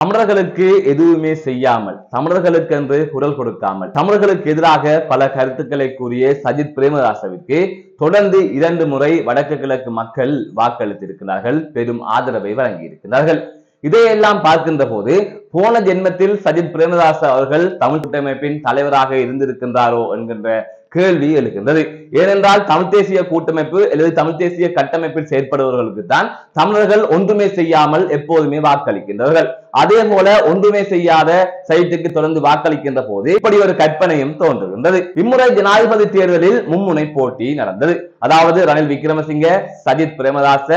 தமிழர்களுக்கு எதுவுமே செய்யாமல் தமிழர்களுக்கென்று குரல் கொடுக்காமல் தமிழர்களுக்கு எதிராக பல கருத்துக்களை கூறிய சஜித் பிரேமதாசவிற்கு தொடர்ந்து இரண்டு முறை வடக்கு கிழக்கு மக்கள் வாக்களித்திருக்கிறார்கள். பெரும் ஆதரவை வழங்கியிருக்கிறார்கள். இதையெல்லாம் பார்க்கின்ற போது போன ஜென்மத்தில் சஜித் பிரேமதாச அவர்கள் தமிழ் கூட்டமைப்பின் தலைவராக இருந்திருக்கின்றாரோ என்கின்ற கேள்வி எழுகின்றது. ஏனென்றால் தமிழ் தேசிய கூட்டமைப்பு அல்லது தமிழ் தேசிய கட்டமைப்பில் செயற்படுபவர்களுக்கு தான் தமிழர்கள் ஒன்றுமே செய்யாமல் எப்போதுமே வாக்களிக்கின்றவர்கள். அதே போல ஒன்றுமே செய்யாத சைட்டுக்கு தொடர்ந்து வாக்களிக்கின்ற போது இப்படி ஒரு கற்பனையும் தோன்றுகின்றது. இம்முறை ஜனாதிபதி தேர்தலில் மும்முனை போட்டி நடந்தது. அதாவது ரணில் விக்ரமசிங்க சஜித் பிரேமதாச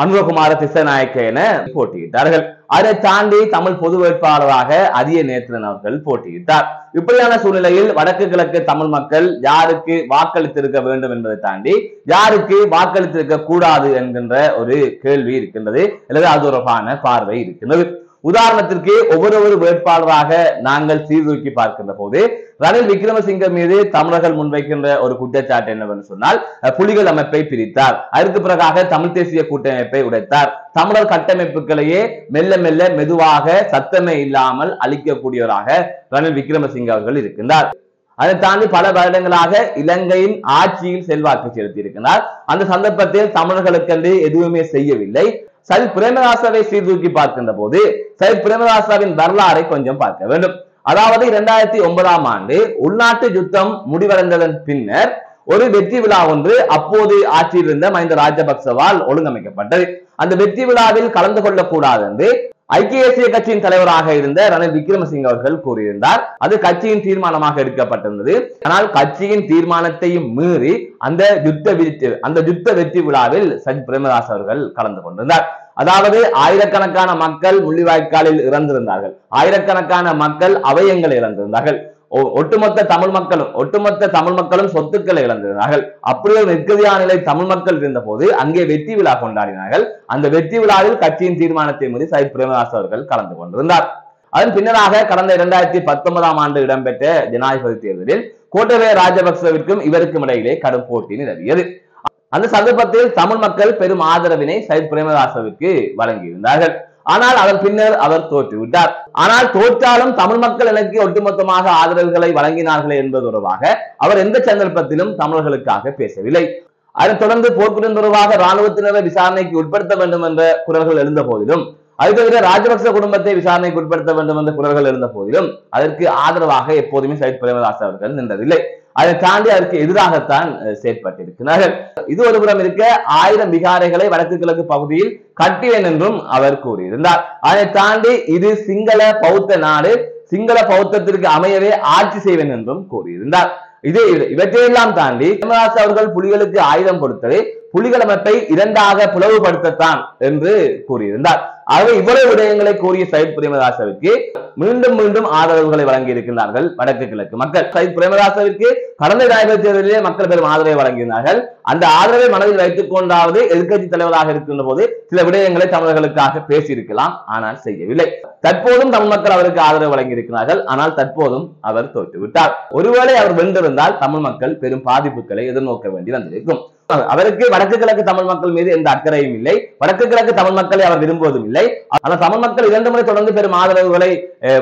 அனுரகுமார திசநாயக்க என போட்டியிட்டார்கள். அதை தாண்டி தமிழ் பொது வேட்பாளராக அரிய நேத்திரன் அவர்கள் போட்டியிட்டார். இப்படியான சூழ்நிலையில் வடக்கு கிழக்கு தமிழ் மக்கள் யாருக்கு வாக்களித்திருக்க வேண்டும் என்பதை தாண்டி யாருக்கு வாக்களித்திருக்க கூடாது என்கின்ற ஒரு கேள்வி இருக்கின்றது. அல்லது அது தொடர்பான பார்வை இருக்கின்றது. உதாரணத்திற்கு ஒவ்வொரு வேட்பாளராக நாங்கள் சீர்தூக்கி பார்க்கின்ற போது ரணில் விக்ரமசிங்க மீது தமிழர்கள் முன்வைக்கின்ற ஒரு குற்றச்சாட்டு என்னவென்று சொன்னால் புலிகள் அமைப்பை பிரித்தார். அதற்கு பிறகாக தமிழ் தேசிய கூட்டமைப்பை உடைத்தார். தமிழர் கட்டமைப்புகளையே மெல்ல மெல்ல மெதுவாக சத்தமே இல்லாமல் அழிக்கக்கூடியவராக ரணில் விக்ரமசிங்க அவர்கள் இருக்கின்றார். அதை தாண்டி பல வருடங்களாக இலங்கையின் ஆட்சியில் செல்வாக்கு செலுத்தி இருக்கிறார் அந்த சந்தர்ப்பத்தில் தமிழர்களுக்கென்று எதுவுமே செய்யவில்லை. சரி பிரேமதாசாவை சீர்தூக்கி பார்க்கின்ற போது சரி பிரேமதாசாவின் வரலாறை கொஞ்சம் பார்க்க வேண்டும். அதாவது இரண்டாயிரத்தி ஒன்பதாம் ஆண்டு உள்நாட்டு யுத்தம் முடிவடைந்ததன் பின்னர் ஒரு வெற்றி விழா ஒன்று அப்போது ஆட்சியில் இருந்த மஹிந்த ராஜபக்சவால் ஒழுங்கமைக்கப்பட்டது. அந்த வெற்றி விழாவில் கலந்து கொள்ளக்கூடாது என்று ஐக்கிய தேசிய கட்சியின் தலைவராக இருந்த ரணில் விக்ரமசிங்க அவர்கள் கூறியிருந்தார். அது கட்சியின் தீர்மானமாக எடுக்கப்பட்டிருந்தது. ஆனால் கட்சியின் தீர்மானத்தையும் மீறி அந்த யுத்த வெற்றி அந்த யுத்த வெற்றி விழாவில் சஜ் பிரேமதாஸ் அவர்கள் கலந்து கொண்டிருந்தார். அதாவது ஆயிரக்கணக்கான மக்கள் முள்ளிவாய்க்காலில் இறந்திருந்தார்கள். ஆயிரக்கணக்கான மக்கள் அவயங்களை இறந்திருந்தார்கள் ஒட்டுமொத்த தமிழ் மக்களும் ஒட்டுமொத்த தமிழ் மக்களும் சொத்துக்களை இழந்திருந்தார்கள். அப்படி ஒரு நெருக்கடியான நிலை தமிழ் மக்கள் இருந்த போது அங்கே வெற்றி விழா கொண்டாடினார்கள். அந்த வெற்றி விழாவில் கட்சியின் தீர்மானத்தை மீறி சைத் பிரேமதாஸ் அவர்கள் கலந்து கொண்டிருந்தார். அதன் பின்னராக கடந்த இரண்டாயிரத்தி பத்தொன்பதாம் ஆண்டு இடம்பெற்ற ஜனாதிபதி தேர்தலில் கோட்டபய ராஜபக்சவிற்கும் இவருக்கும் இடையிலே கடும் போட்டி நிலவியது. அந்த சந்தர்ப்பத்தில் தமிழ் மக்கள் பெரும் ஆதரவினை சைத் பிரேமதாசவிற்கு வழங்கியிருந்தார்கள். ஆனால் அதன் பின்னர் அவர் தோற்றுவிட்டார். ஆனால் தோற்றாலும் தமிழ் மக்கள் எனக்கு ஒட்டுமொத்தமாக ஆதரவுகளை வழங்கினார்களே என்பது தொடர்பாக அவர் எந்த சந்தர்ப்பத்திலும் தமிழர்களுக்காக பேசவில்லை. அதைத் தொடர்ந்து போர்க்குற்றம் தொடர்பாக ராணுவத்தினரை விசாரணைக்கு உட்படுத்த வேண்டும் என்ற குரல்கள் எழுந்த போதிலும் அது தவிர ராஜபக்ச குடும்பத்தை விசாரணைக்கு உட்படுத்த வேண்டும் என்ற குரல்கள் இருந்த போதிலும் அதற்கு ஆதரவாக எப்போதுமே சைத் பிரேமதாஸ் அவர்கள் நின்றதில்லை. அதை தாண்டி அதற்கு எதிராகத்தான் செயற்பட்டிருக்கிறார்கள். இது ஒரு புறம் இருக்க ஆயிரம் விகாரைகளை வடக்கு கிழக்கு பகுதியில் கட்டிவேன் என்றும் அவர் கூறியிருந்தார். அதை தாண்டி இது சிங்கள பௌத்த நாடு சிங்கள பௌத்தத்திற்கு அமையவே ஆட்சி செய்வேன் என்றும் கூறியிருந்தார். இதே இவற்றையெல்லாம் தாண்டி பிரேமதாஸ் அவர்கள் புலிகளுக்கு ஆயுதம் கொடுத்ததை புலிகள் அமைப்பை இரண்டாக பிளவுபடுத்தத்தான் என்று கூறியிருந்தார். ஆகவே இவ்வளவு விடயங்களை கூறிய சயித் பிரேமதாசவிற்கு மீண்டும் மீண்டும் ஆதரவுகளை வழங்கி இருக்கின்றார்கள் வடக்கு கிழக்கு மக்கள். சயித் பிரேமதாசவிற்கு கடந்த ஜனாதிபதி தேர்தலிலே மக்கள் பெரும் ஆதரவை வழங்கினார்கள் அந்த ஆதரவை மனதில் வைத்துக் கொண்டாவது எதிர்கட்சி தலைவராக இருக்கின்ற போது சில விடயங்களை தமிழர்களுக்காக பேசியிருக்கலாம். ஆனால் செய்யவில்லை. தற்போதும் தமிழ் மக்கள் அவருக்கு ஆதரவு வழங்கியிருக்கிறார்கள். ஆனால் தற்போதும் அவர் தோற்றுவிட்டார். ஒருவேளை அவர் வென்றிருந்தால் தமிழ் மக்கள் பெரும் பாதிப்புகளை எதிர்நோக்க வேண்டி வந்திருக்கும். அவருக்கு வடக்கு கிழக்கு தமிழ் மக்கள் மீது எந்த அக்கறையும் இல்லை. வடக்கு கிழக்கு தமிழ் மக்களை அவர் விரும்புவதும் இல்லை. ஆனால் தமிழ் மக்கள் இரண்டு முறை தொடர்ந்து பெரும் ஆதரவுகளை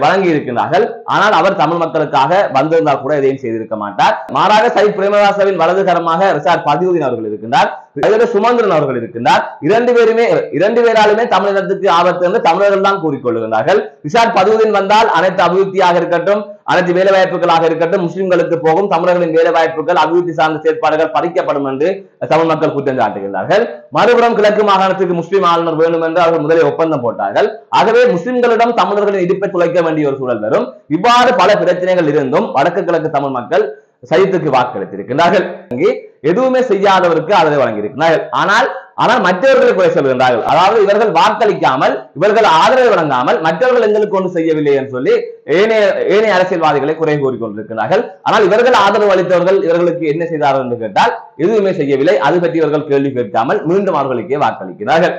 வழங்கி இருக்கின்றார்கள் ஆனால் அவர் தமிழ் மக்களுக்காக வந்திருந்தால் கூட எதையும் செய்திருக்க மாட்டார். மாறாக சைத் பிரேமதாசவின் வலதுகரமாக ரிசார்ட் பதிவுதீன் அவர்கள் இருக்கின்றார். அதில் சுமந்திரன் அவர்கள் இருக்கின்றார். இரண்டு பேருமே இரண்டு பேராலுமே தமிழகத்துக்கு ஆபத்து என்று தமிழர்கள் தான் கூறிக்கொள்ளுகின்றார்கள். ரிசார்ட் பதிவுதீன் வந்தால் அனைத்து அபிவிருத்தியாக இருக்கட்டும் அனைத்து வேலை வாய்ப்புகளாக இருக்கட்டும் முஸ்லிம்களுக்கு போகும் தமிழர்களின் வேலை வாய்ப்புகள் அபிவிருத்தி சார்ந்த செயற்பாடுகள் பறிக்கப்படும் என்று தமிழ் மக்கள் குற்றம் சாட்டுகிறார்கள் மறுபுறம் கிழக்கு மாகாணத்துக்கு முஸ்லிம் ஆளுநர் வேண்டும் என்று அவர்கள் முதலில் ஒப்பந்தம் போட்டார்கள். ஆகவே முஸ்லிம்களிடம் தமிழர்களின் இடிப்பை துளைக்க வேண்டிய ஒரு சூழல் வரும். இவ்வாறு பல பிரச்சனைகள் இருந்தும் வடக்கு கிழக்கு தமிழ் மக்கள் சைத்துக்கு வாக்களித்திருக்கிறார்கள் இங்கே எதுவுமே செய்யாதவருக்கு ஆதரவு வழங்கியிருக்கிறார்கள் ஆனால் ஆனால் மற்றவர்களை குறை சொல்கின்றார்கள். அதாவது இவர்கள் வாக்களிக்காமல் இவர்கள் ஆதரவு வழங்காமல் மற்றவர்கள் எங்களுக்கு ஒன்று செய்யவில்லை என்று சொல்லி ஏனைய ஏனைய அரசியல்வாதிகளை குறை கூறிக்கொண்டிருக்கிறார்கள் ஆனால் இவர்கள் ஆதரவு அளித்தவர்கள் இவர்களுக்கு என்ன செய்தார்கள் என்று கேட்டால் எதுவுமே செய்யவில்லை. அது பற்றி இவர்கள் கேள்வி கேட்காமல் மீண்டும் அவர்களுக்கே வாக்களிக்கிறார்கள்.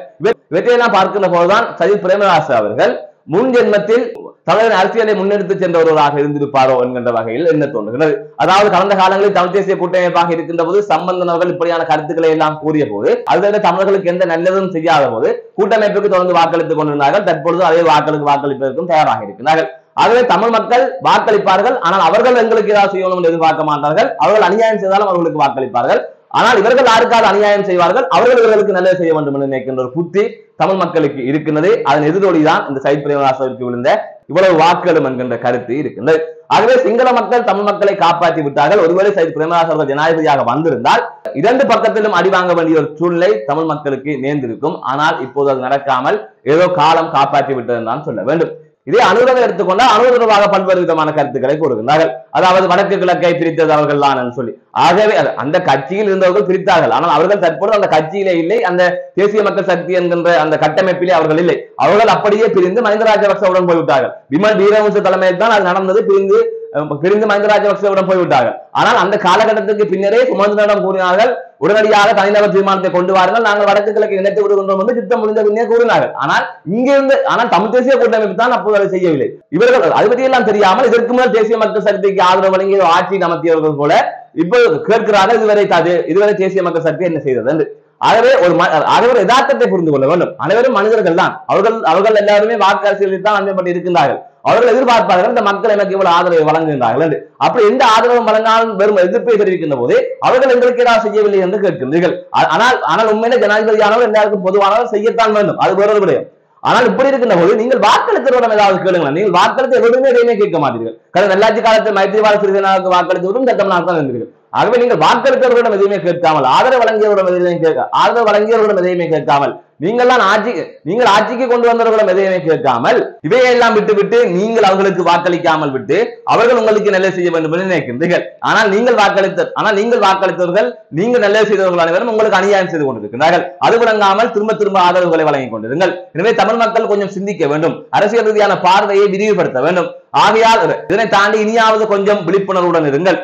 இவற்றையெல்லாம் பார்க்கின்ற போதுதான் சஜித் பிரேமதாஸ் அவர்கள் முன் ஜென்மத்தில் தமிழர் அரசியலை முன்னெடுத்து சென்ற ஒருவராக இருந்திருப்பாரோ என்கின்ற வகையில் என்ன தோன்றுகிறது? அதாவது கடந்த காலங்களில் தமிழ் தேசிய கூட்டமைப்பாக இருக்கின்ற போது சம்பந்தன் அவர்கள் இப்படியான கருத்துக்களை எல்லாம் கூறிய போது அதில் தமிழர்களுக்கு எந்த நல்லதும் செய்யாத போது கூட்டமைப்புக்கு தொடர்ந்து வாக்களித்துக் கொண்டிருந்தார்கள். தற்பொழுது அதே வாக்களுக்கு வாக்களிப்பதற்கும் தயாராக இருக்கிறார்கள் ஆகவே தமிழ் மக்கள் வாக்களிப்பார்கள். ஆனால் அவர்கள் எங்களுக்கு ஏதாவது செய்யணும் என்று எதிர்பார்க்க மாட்டார்கள். அவர்கள் அநியாயம் செய்தாலும் அவர்களுக்கு வாக்களிப்பார்கள். ஆனால் இவர்கள் யாருக்காவது அநியாயம் செய்வார்கள்? அவர்கள் இவர்களுக்கு நல்லது செய்ய வேண்டும் என்று நினைக்கின்ற ஒரு புத்தி தமிழ் மக்களுக்கு இருக்கின்றது. அதன் எதிரொலிதான் இந்த சைத் பிரேமதாசவிற்கு விழுந்த இவ்வளவு வாக்களும் என்கின்ற கருத்து இருக்கின்றது. ஆகவே சிங்கள மக்கள் தமிழ் மக்களை காப்பாற்றி விட்டார்கள். ஒருவேளை சைத் பிரேமதாஸ் அவர்கள் ஜனாதிபதியாக வந்திருந்தால் இரண்டு பக்கத்திலும் அடி வாங்க வேண்டிய ஒரு சூழ்நிலை தமிழ் மக்களுக்கு நேர்ந்திருக்கும். ஆனால் இப்போது அது நடக்காமல் ஏதோ காலம் காப்பாற்றி விட்டது தான் சொல்ல வேண்டும். இதே அனுரதம் எடுத்துக்கொண்டால் அனுர தொடர்பாக பல்வேறு விதமான கருத்துக்களை கூறுகின்றார்கள். அதாவது வடக்கு கிழக்கை பிரித்தது அவர்கள் தான் சொல்லி. ஆகவே அது- அந்த கட்சியில் இருந்தவர்கள் பிரித்தார்கள். ஆனால் அவர்கள் தற்போது அந்த கட்சியிலே இல்லை. அந்த தேசிய மக்கள் சக்தி என்கின்ற அந்த கட்டமைப்பிலே அவர்கள் இல்லை. அவர்கள் அப்படியே பிரிந்து மஹிந்த ராஜபக்சவுடன் போய்விட்டார்கள். விமல் வீரவம்ச தலைமையில் தான் அது நடந்தது. பிரிந்து பிரிந்து மஹிந்த ராஜபக்சவுடன் போய்விட்டார்கள். ஆனால் அந்த காலகட்டத்துக்கு பின்னரே சுமந்திரனிடம் கூறினார்கள் உடனடியாக தனிநபர் தீர்மானத்தை கொண்டு வாருங்கள் நாங்கள் வடக்கு கிழக்கு இணைத்து விடுகின்றோம் என்று திட்டம் முடிந்த பின்னே கூறினார்கள். ஆனால் இங்கிருந்து ஆனால் தமிழ் தேசிய கூட்டமைப்பு தான் அப்போது அதை செய்யவில்லை. இவர்கள் அதை பற்றியெல்லாம் தெரியாமல் இதற்கு முதல் தேசிய மக்கள் சக்திக்கு ஆதரவு வழங்கிய ஆட்சி நமத்தியவர்கள் போல இப்போ கேட்கிறார்கள் இதுவரை தாது இதுவரை தேசிய மக்கள் சக்தி என்ன செய்தது? என்று. ஆகவே ஒரு ம- ஆகவே ஒரு யதார்த்தத்தை புரிந்து கொள்ள வேண்டும். அனைவரும் மனிதர்கள் தான். அவர்கள் அவர்கள் எல்லாருமே வாக்கு அரசியலில் தான் அமைப்பட்டு இருக்கின்றார்கள். அவர்கள் எதிர்பார்ப்பார்கள் இந்த மக்கள் எனக்கு இவ்வளவு ஆதரவை வழங்குகின்றார்கள் என்று. அப்படி எந்த ஆதரவும் வழங்காலும் வெறும் எதிர்ப்பை தெரிவிக்கின்ற போது அவர்கள் எங்களுக்கு ஏதாவது செய்யவில்லை என்று கேட்கின்றீர்கள். ஆனால் ஆனால் உண்மையிலே ஜனாதிபதியானவர் எல்லாருக்கும் பொதுவானவர் செய்யத்தான் வேண்டும். அது வேறொரு விடயம். ஆனால் இப்படி இருக்கின்ற போது நீங்கள் வாக்களித்தவரிடம் ஏதாவது கேளுங்கள் நீங்கள் வாக்களித்து எவருமே எதையுமே கேட்க மாட்டீர்கள். கடந்த நல்லாட்சி காலத்தில் மைத்திரிபால சிறிசேனாவுக்கு வாக்களித்தவரும் சட்டம் தான் இருந்தீர்கள் ஆகவே நீங்கள் வாக்களித்தவர்களிடம் எதையுமே கேட்காமல் ஆதரவு வழங்கியவரிடம் எதையுமே கேட்க ஆதரவு வழங்கியவர்களிடம் எதையுமே கேட்காமல் நீங்கள் தான் ஆட்சி நீங்கள் ஆட்சிக்கு கொண்டு வந்தவர்களும் எதையுமே கேட்காமல் இவையெல்லாம் விட்டு விட்டு நீங்கள் அவர்களுக்கு வாக்களிக்காமல் விட்டு அவர்கள் உங்களுக்கு நல்ல செய்ய வேண்டும் என்று நினைக்கின்றீர்கள். ஆனால் நீங்கள் வாக்களித்த ஆனால் நீங்கள் வாக்களித்தவர்கள் நீங்கள் நல்ல செய்தவர்கள் அனைவரும் உங்களுக்கு அநியாயம் செய்து கொண்டிருக்கிறார்கள் அது விளங்காமல் திரும்ப திரும்ப ஆதரவுகளை வழங்கிக் கொண்டிருங்கள். எனவே தமிழ் மக்கள் கொஞ்சம் சிந்திக்க வேண்டும். அரசியல் ரீதியான பார்வையை விரிவுபடுத்த வேண்டும். ஆகையால் இதனை தாண்டி இனியாவது கொஞ்சம் விழிப்புணர்வுடன் இருங்கள்.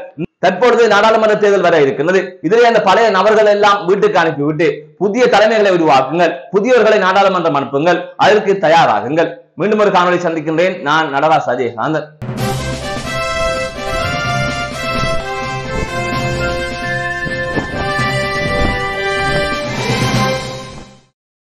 தற்பொழுது நாடாளுமன்ற தேர்தல் வர இருக்கின்றது. இதிலே அந்த பழைய நபர்கள் எல்லாம் வீட்டுக்கு அனுப்பிவிட்டு புதிய தலைமைகளை உருவாக்குங்கள். புதியவர்களை நாடாளுமன்றம் அனுப்புங்கள். அதற்கு தயாராகுங்கள். மீண்டும் ஒரு காணொலி சந்திக்கின்றேன். நான் நடராஜ் அஜயகாந்தன்